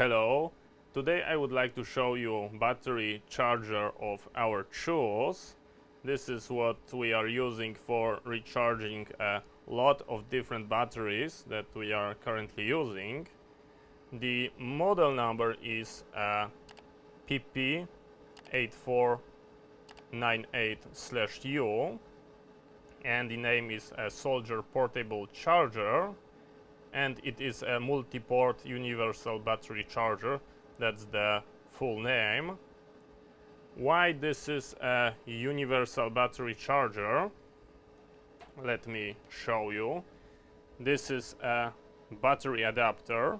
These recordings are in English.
Hello, today I would like to show you battery charger of our choice. This is what we are using for recharging a lot of different batteries that we are currently using. The model number is uh, PP8498/U and the name is a Soldier Portable Charger and it is a multi-port universal battery charger. That's the full name. Why this is a universal battery charger? Let me show you. This is a battery adapter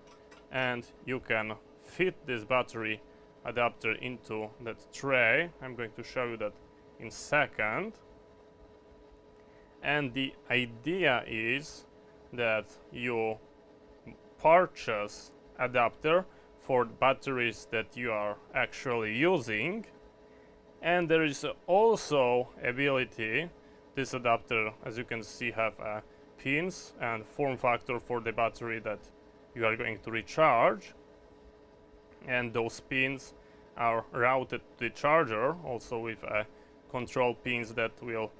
and you can fit this battery adapter into that tray. I'm going to show you that in second. And the idea is that you purchase adapter for batteries that you are actually using. And there is also ability this adapter as you can see have uh, pins and form factor for the battery that you are going to recharge. And those pins are routed to the charger also with uh, control pins that will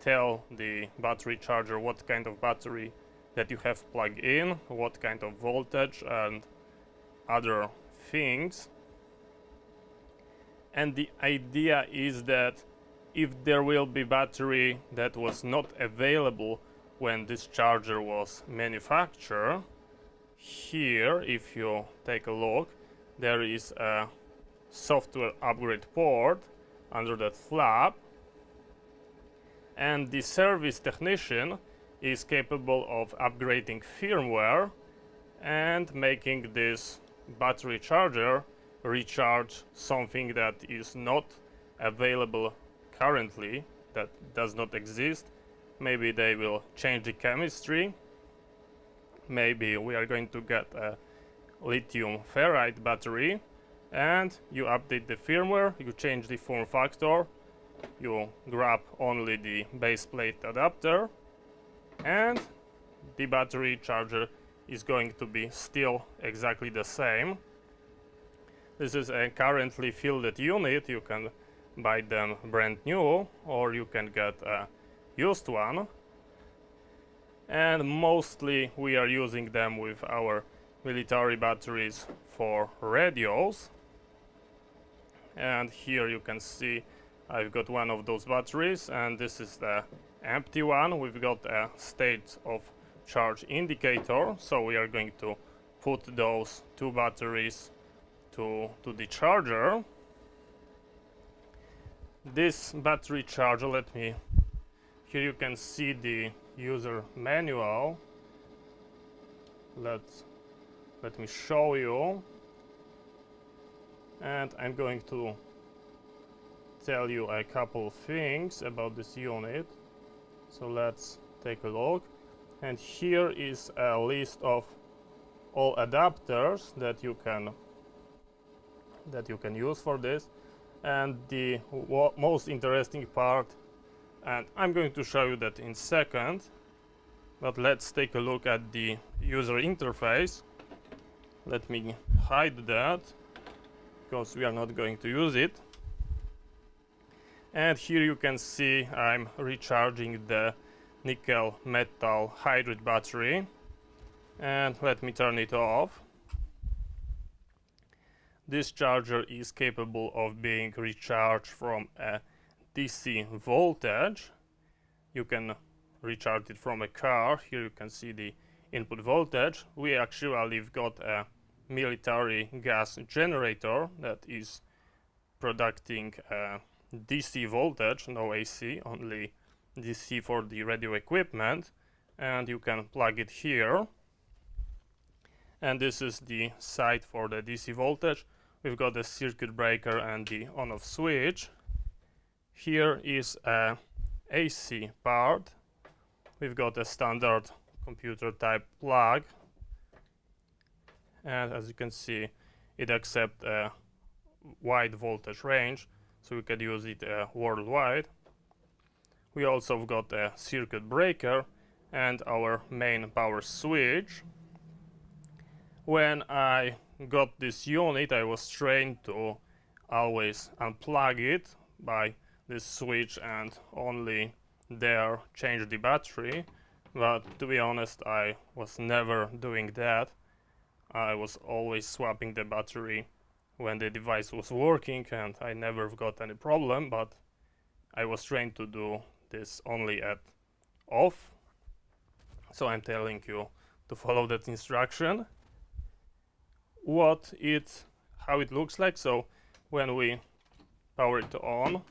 tell the battery charger what kind of battery that you have plugged in, what kind of voltage and other things. And the idea is that if there will be battery that was not available when this charger was manufactured, here, if you take a look, there is a software upgrade port under that flap and the service technician is capable of upgrading firmware and making this battery charger recharge something that is not available currently that does not exist. Maybe they will change the chemistry. Maybe we are going to get a lithium ferrite battery. And you update the firmware you change the form factor you grab only the base plate adapter and the battery charger is going to be still exactly the same. This is a currently filled unit. You can buy them brand new or you can get a used one. And mostly we are using them with our military batteries for radios. And here you can see I've got one of those batteries and this is the empty one. We've got a state of charge indicator so we are going to put those two batteries to, to the charger. This battery charger let me here you can see the user manual. Let's let me show you. And I'm going to tell you a couple things about this unit so let's take a look. And here is a list of all adapters that you can that you can use for this. And the most interesting part and I'm going to show you that in second but let's take a look at the user interface. Let me hide that because we are not going to use it and here you can see I'm recharging the nickel metal hydride battery. And let me turn it off. This charger is capable of being recharged from a DC voltage. You can recharge it from a car. Here you can see the input voltage. We actually have got a military gas generator that is producing uh, DC voltage, no AC, only DC for the radio equipment. And you can plug it here. And this is the side for the DC voltage. We've got the circuit breaker and the on off switch. Here is a AC part. We've got a standard computer type plug. And as you can see it accepts a wide voltage range so we can use it uh, worldwide. We also got a circuit breaker and our main power switch. When I got this unit I was trained to always unplug it by this switch and only there change the battery but to be honest I was never doing that I was always swapping the battery when the device was working and I never got any problem but I was trained to do this only at off. So I'm telling you to follow that instruction. What it how it looks like. So when we power it on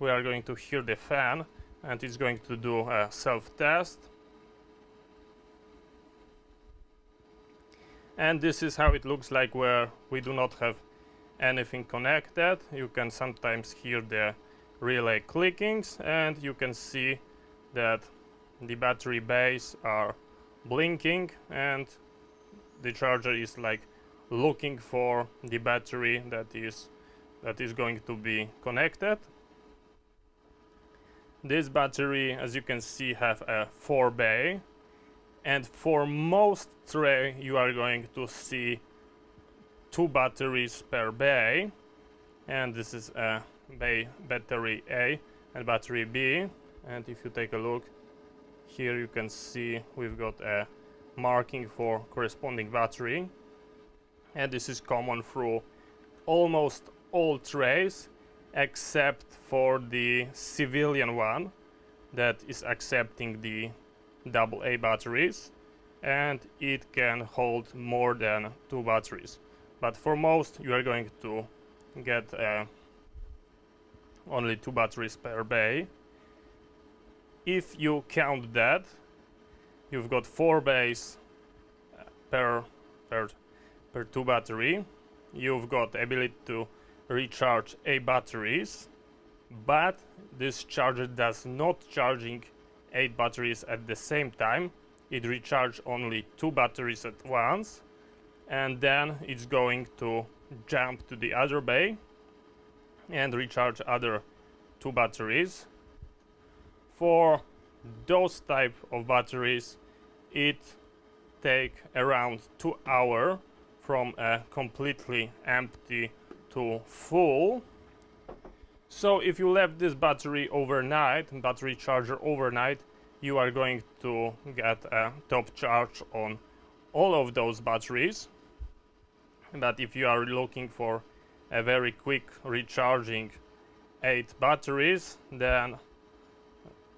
we are going to hear the fan and it's going to do a self-test and this is how it looks like where we do not have anything connected. You can sometimes hear the relay clickings and you can see that the battery bays are blinking and the charger is like looking for the battery that is that is going to be connected. This battery as you can see have a 4 bay and for most tray you are going to see two batteries per bay. And this is a bay battery A and battery B. And if you take a look here you can see we've got a marking for corresponding battery. And this is common through almost all trays except for the civilian one that is accepting the double A batteries and it can hold more than two batteries. But for most you are going to get uh, only two batteries per bay. If you count that you've got four bays uh, per per per two battery. You've got ability to recharge a batteries but this charger does not charging eight batteries at the same time. It recharges only two batteries at once and then it's going to jump to the other bay and recharge other two batteries. For those type of batteries it take around two hour from a completely empty to full so if you left this battery overnight battery charger overnight you are going to get a top charge on all of those batteries. But if you are looking for a very quick recharging 8 batteries then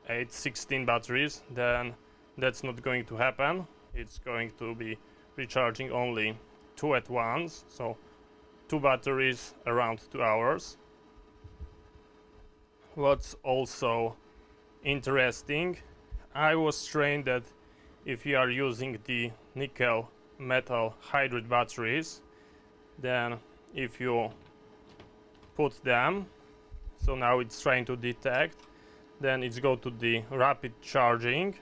8 16 batteries then that's not going to happen. It's going to be recharging only two at once so two batteries around two hours what's also interesting I was trained that if you are using the nickel metal hydride batteries then if you put them so now it's trying to detect then it's go to the rapid charging.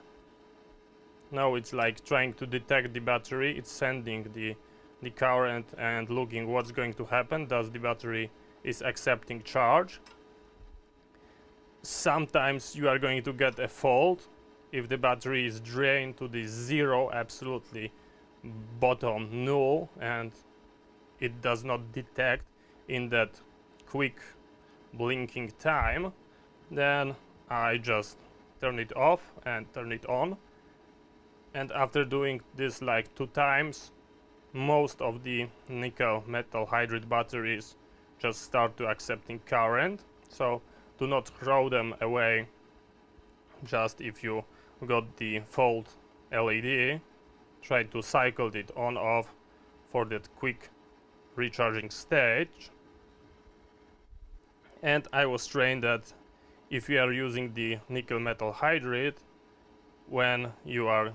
Now it's like trying to detect the battery it's sending the the current and looking what's going to happen. Does the battery is accepting charge sometimes you are going to get a fault if the battery is drained to the zero absolutely bottom null and it does not detect in that quick blinking time then I just turn it off and turn it on. And after doing this like two times most of the nickel metal hydride batteries just start to accepting current. So do not throw them away just if you got the fault LED try to cycle it on off for that quick recharging stage. And I was trained that if you are using the nickel metal hydride when you are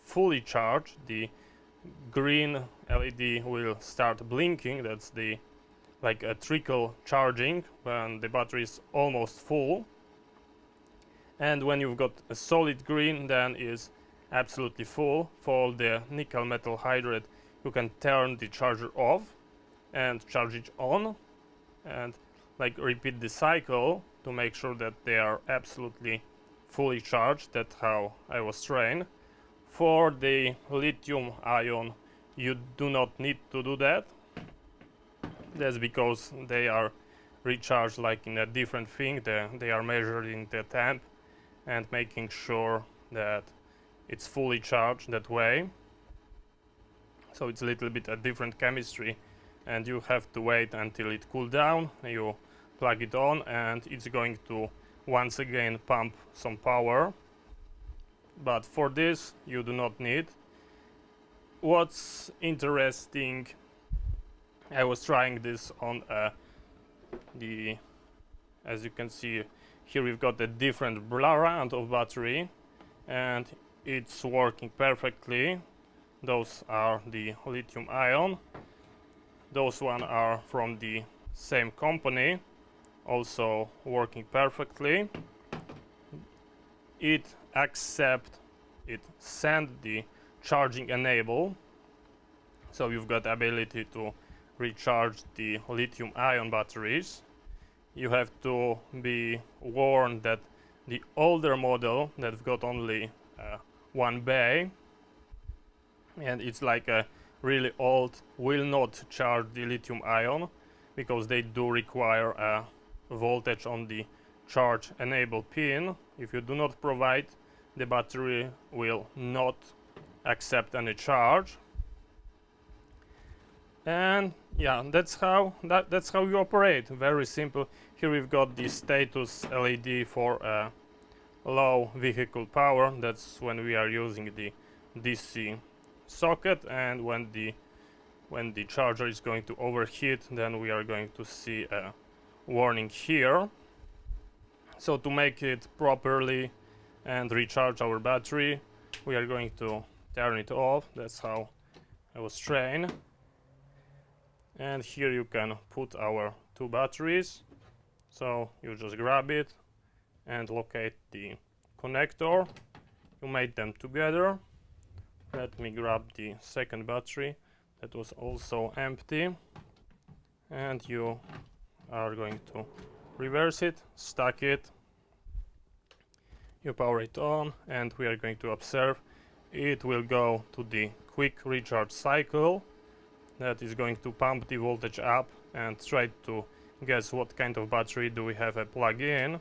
fully charged the green LED will start blinking. That's the like a trickle charging when the battery is almost full. And when you've got a solid green then is absolutely full for the nickel metal hydride you can turn the charger off and charge it on and like repeat the cycle to make sure that they are absolutely fully charged. That's how I was trained. For the lithium ion you do not need to do that that's because they are recharged like in a different thing. They, they are measured in the temp and making sure that it's fully charged that way. So it's a little bit a different chemistry and you have to wait until it cool down you plug it on and it's going to once again pump some power. But for this you do not need. What's interesting I was trying this on uh, the as you can see here we've got a different brand of battery and it's working perfectly. Those are the lithium ion. Those one are from the same company also working perfectly. It accept it send the charging enable. So you've got the ability to recharge the lithium ion batteries. You have to be warned that the older model that's got only uh, one bay and it's like a really old will not charge the lithium ion because they do require a voltage on the charge enable pin. If you do not provide the battery will not accept any charge. And yeah that's how that, that's how you operate. Very simple. Here we've got the status LED for uh, low vehicle power. That's when we are using the DC socket. And when the when the charger is going to overheat then we are going to see a warning here. So to make it properly and recharge our battery we are going to turn it off. That's how I was trained and here you can put our two batteries. So you just grab it and locate the connector. You made them together. Let me grab the second battery that was also empty. And you are going to reverse it stack it. You power it on and we are going to observe it will go to the quick recharge cycle that is going to pump the voltage up and try to guess what kind of battery do we have a plug-in.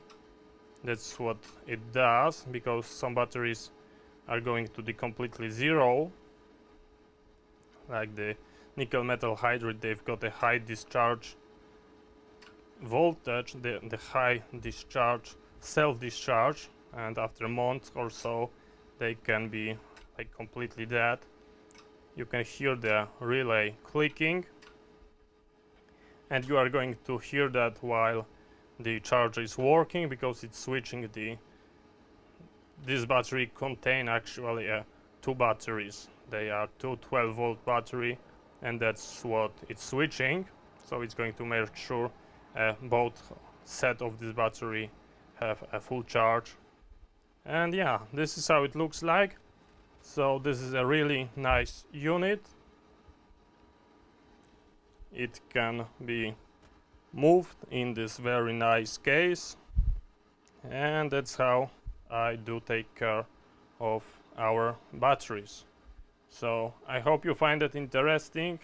That's what it does because some batteries are going to the completely zero. Like the nickel metal hydride they've got a high discharge voltage the, the high discharge self-discharge and after a month or so they can be like completely dead you can hear the relay clicking. And you are going to hear that while the charger is working because it's switching the this battery contain actually uh, two batteries. They are two 12 volt battery and that's what it's switching. So it's going to make sure uh, both set of this battery have a full charge. And yeah this is how it looks like so this is a really nice unit. It can be moved in this very nice case. And that's how I do take care of our batteries. So I hope you find it interesting.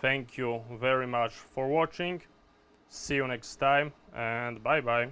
Thank you very much for watching. See you next time and bye bye